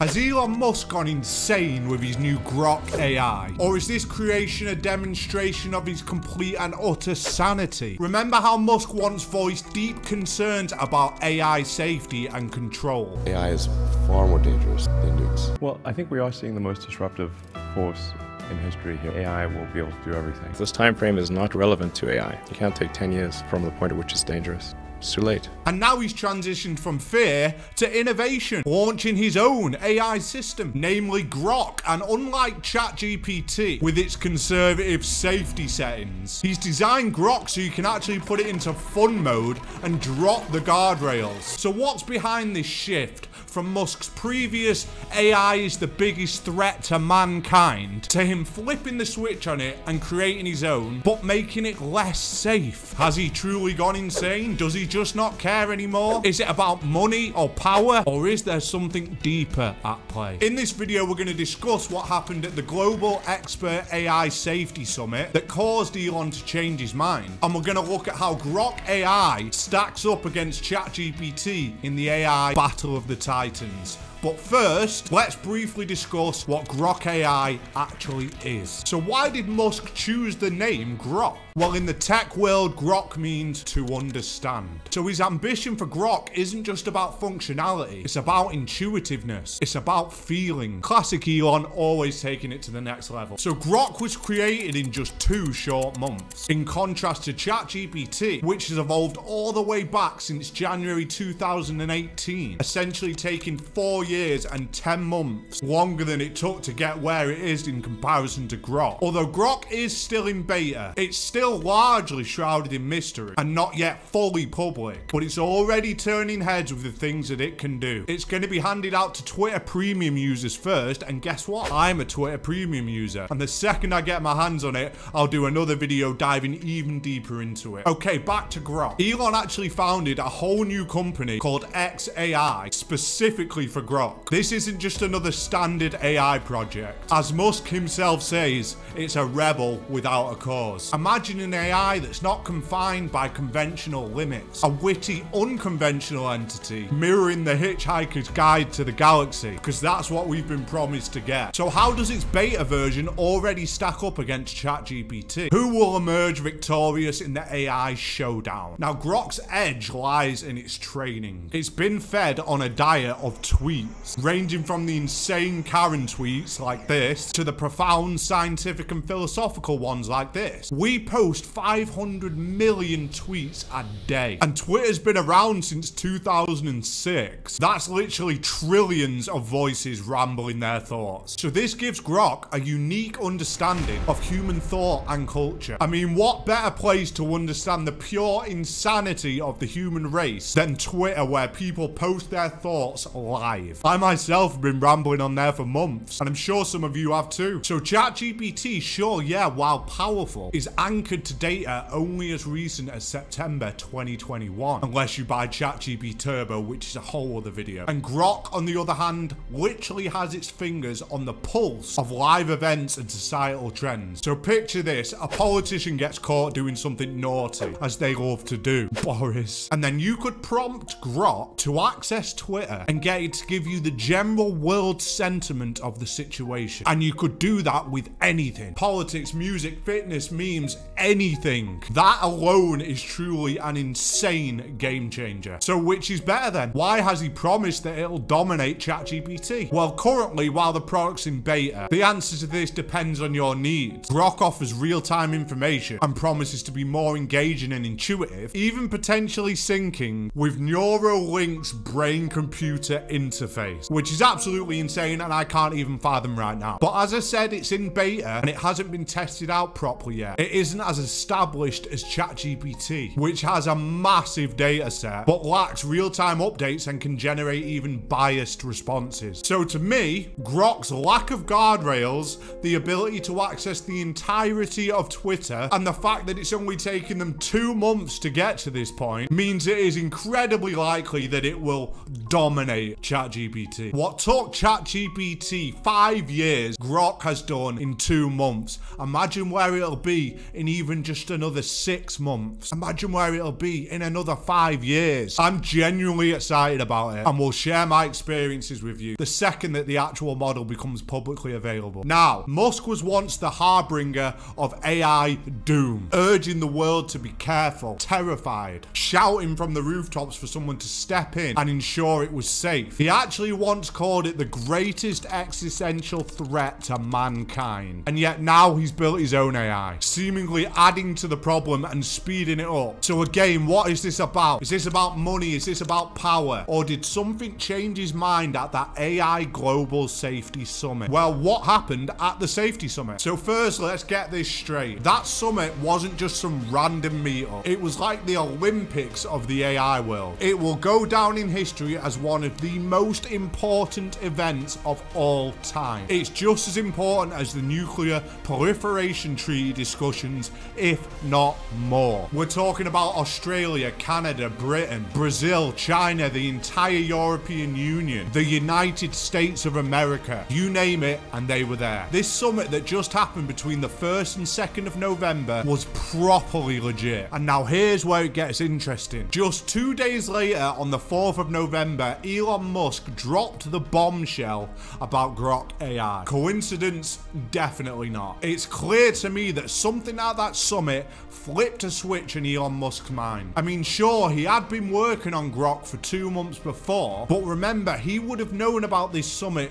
Has Elon Musk gone insane with his new Grok AI? Or is this creation a demonstration of his complete and utter sanity? Remember how Musk once voiced deep concerns about AI safety and control? AI is far more dangerous than nukes. Well, I think we are seeing the most disruptive force in history here. AI will be able to do everything. This time frame is not relevant to AI. You can't take 10 years from the point at which it's dangerous. It's too late. And now he's transitioned from fear to innovation, launching his own AI system, namely Grok. And unlike ChatGPT, with its conservative safety settings, he's designed Grok so you can actually put it into fun mode and drop the guardrails. So what's behind this shift? from Musk's previous AI is the biggest threat to mankind to him flipping the switch on it and creating his own, but making it less safe. Has he truly gone insane? Does he just not care anymore? Is it about money or power, or is there something deeper at play? In this video, we're going to discuss what happened at the Global Expert AI Safety Summit that caused Elon to change his mind. And we're going to look at how Grok AI stacks up against ChatGPT in the AI battle of the titans. Titans. But first, let's briefly discuss what Grok AI actually is. So why did Musk choose the name Grok? Well, in the tech world, Grok means to understand. So his ambition for Grok isn't just about functionality, it's about intuitiveness, it's about feeling. Classic Elon, always taking it to the next level. So Grok was created in just two short months, in contrast to ChatGPT, which has evolved all the way back since January 2018, essentially taking four years and 10 months longer than it took to get where it is in comparison to Grok. Although Grok is still in beta, it's still largely shrouded in mystery and not yet fully public, but it's already turning heads with the things that it can do. It's going to be handed out to Twitter premium users first, and guess what? I'm a Twitter premium user, and the second I get my hands on it, I'll do another video diving even deeper into it. Okay, back to Grok. Elon actually founded a whole new company called XAI specifically for Grok this isn't just another standard AI project. As Musk himself says, it's a rebel without a cause. Imagine an AI that's not confined by conventional limits. A witty, unconventional entity mirroring the Hitchhiker's Guide to the Galaxy, because that's what we've been promised to get. So how does its beta version already stack up against ChatGPT? Who will emerge victorious in the AI showdown? Now, Grok's edge lies in its training. It's been fed on a diet of tweets ranging from the insane Karen tweets like this to the profound scientific and philosophical ones like this. We post 500 million tweets a day, and Twitter's been around since 2006. That's literally trillions of voices rambling their thoughts. So this gives Grok a unique understanding of human thought and culture. I mean, what better place to understand the pure insanity of the human race than Twitter where people post their thoughts live? I myself have been rambling on there for months, and I'm sure some of you have too. So ChatGPT, sure, yeah, while powerful, is anchored to data uh, only as recent as September 2021, unless you buy ChatGPT Turbo, which is a whole other video. And Grok, on the other hand, literally has its fingers on the pulse of live events and societal trends. So picture this, a politician gets caught doing something naughty, as they love to do, Boris. And then you could prompt Grok to access Twitter and get it to give you you the general world sentiment of the situation. And you could do that with anything. Politics, music, fitness, memes, anything. That alone is truly an insane game changer. So which is better then? Why has he promised that it'll dominate ChatGPT? Well, currently, while the product's in beta, the answer to this depends on your needs. Grok offers real-time information and promises to be more engaging and intuitive, even potentially syncing with Neuralink's brain-computer interface which is absolutely insane and I can't even fathom right now. But as I said, it's in beta and it hasn't been tested out properly yet. It isn't as established as ChatGPT, which has a massive data set, but lacks real-time updates and can generate even biased responses. So to me, Grok's lack of guardrails, the ability to access the entirety of Twitter, and the fact that it's only taken them two months to get to this point means it is incredibly likely that it will dominate ChatGPT ChatGPT. What took ChatGPT five years, Grok has done in two months. Imagine where it'll be in even just another six months. Imagine where it'll be in another five years. I'm genuinely excited about it and will share my experiences with you the second that the actual model becomes publicly available. Now, Musk was once the harbinger of AI doom, urging the world to be careful, terrified, shouting from the rooftops for someone to step in and ensure it was safe. He actually once called it the greatest existential threat to mankind. And yet now he's built his own AI, seemingly adding to the problem and speeding it up. So again, what is this about? Is this about money? Is this about power? Or did something change his mind at that AI Global Safety Summit? Well, what happened at the Safety Summit? So first, let's get this straight. That summit wasn't just some random meetup. It was like the Olympics of the AI world. It will go down in history as one of the most important events of all time. It's just as important as the nuclear proliferation treaty discussions, if not more. We're talking about Australia, Canada, Britain, Brazil, China, the entire European Union, the United States of America, you name it, and they were there. This summit that just happened between the 1st and 2nd of November was properly legit. And now here's where it gets interesting. Just two days later, on the 4th of November, Elon Musk dropped the bombshell about Grok AI. Coincidence? Definitely not. It's clear to me that something at that summit flipped a switch in Elon Musk's mind. I mean, sure, he had been working on Grok for two months before, but remember, he would have known about this summit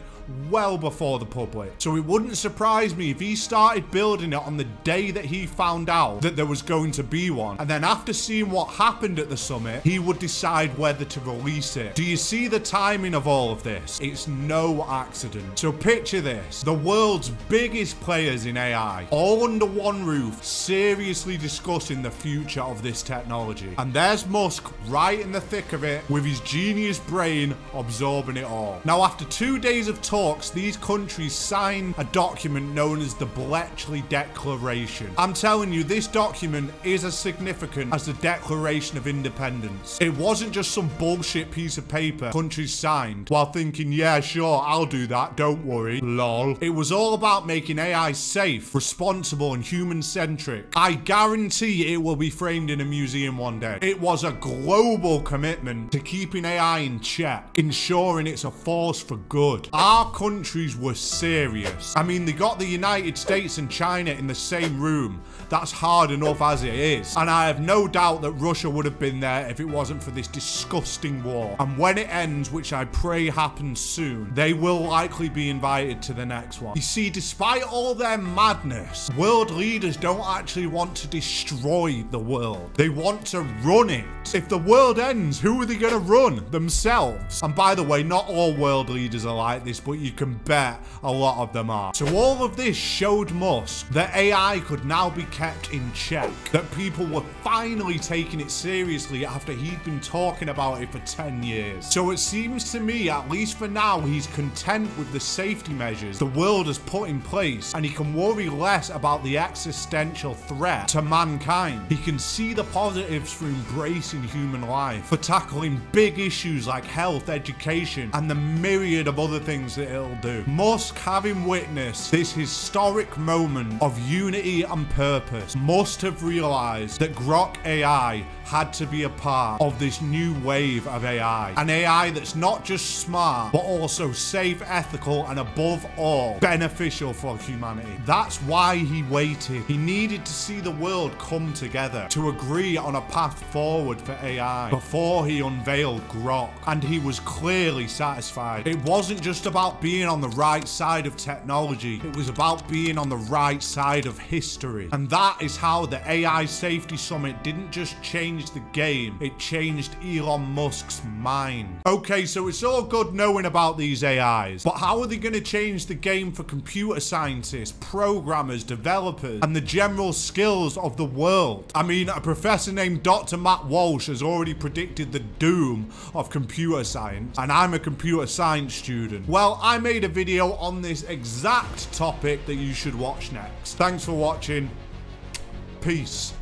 well before the public. So it wouldn't surprise me if he started building it on the day that he found out that there was going to be one. And then after seeing what happened at the summit, he would decide whether to release it. Do you see the timing of all of this? It's no accident. So picture this. The world's biggest players in AI, all under one roof, seriously discussing the future of this technology. And there's Musk right in the thick of it with his genius brain absorbing it all. Now after two days of talks, these countries sign a document known as the Bletchley Declaration. I'm telling you, this document is as significant as the Declaration of Independence. It wasn't just some bullshit piece of paper countries signed while thinking, yeah, sure, I'll do that, don't worry, lol. It was all about making AI safe, responsible, and human-centric. I guarantee it will be framed in a museum one day. It was a global commitment to keeping AI in check, ensuring it's a force for good. Our countries were serious. I mean, they got the United States and China in the same room. That's hard enough as it is. And I have no doubt that Russia would have been there if it wasn't for this disgusting war. And when it ends, which I pray happens soon, they will likely be invited to the next one. You see, despite all their madness, world leaders don't actually want to destroy the world. They want to run it. If the world ends, who are they going to run? Themselves. And by the way, not all world leaders are like this, but you can bet a lot of them are. So all of this showed Musk that AI could now be kept in check, that people were finally taking it seriously after he'd been talking about it for 10 years. So it seems to me, at least for now, he's content with the safety measures the world has put in place and he can worry less about the existential threat to mankind. He can see the positives for embracing human life, for tackling big issues like health, education, and the myriad of other things that it'll do. Musk, having witnessed this historic moment of unity and purpose, must have realized that Grok AI had to be a part of this new wave of AI. An AI that's not just smart, but also safe, ethical, and above all, beneficial for humanity. That's why he waited. He needed to see the world come together to agree on a path forward for AI before he unveiled Grok. And he was clearly satisfied. It wasn't just about being on the right side of technology, it was about being on the right side of history. And that is how the AI Safety Summit didn't just change the game, it changed Elon Musk's mind. Okay, so it's all good knowing about these AIs, but how are they going to change the game for computer scientists, programmers, developers, and the general skills of the world? I mean, a professor named Dr. Matt Walsh has already predicted the doom of computer science, and I'm a computer science student. Well, I made a video on this exact topic that you should watch next. Thanks for watching. Peace.